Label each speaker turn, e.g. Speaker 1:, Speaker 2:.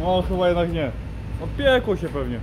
Speaker 1: No chyba jednak nie. Odpiekło się pewnie.